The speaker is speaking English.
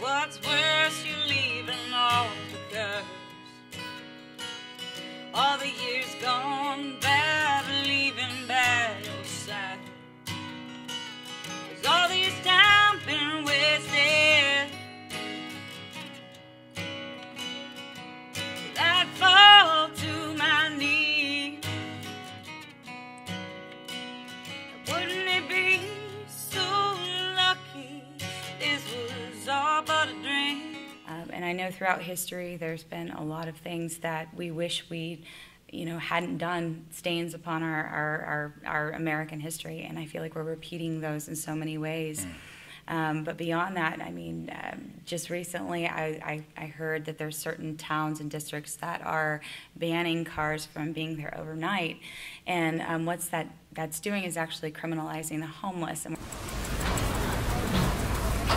What's worse, you're leaving all the curse. All the years know throughout history there's been a lot of things that we wish we, you know, hadn't done stains upon our, our, our, our American history. And I feel like we're repeating those in so many ways. Um, but beyond that, I mean, um, just recently I, I, I heard that there's certain towns and districts that are banning cars from being there overnight. And um, what's that that's doing is actually criminalizing the homeless. And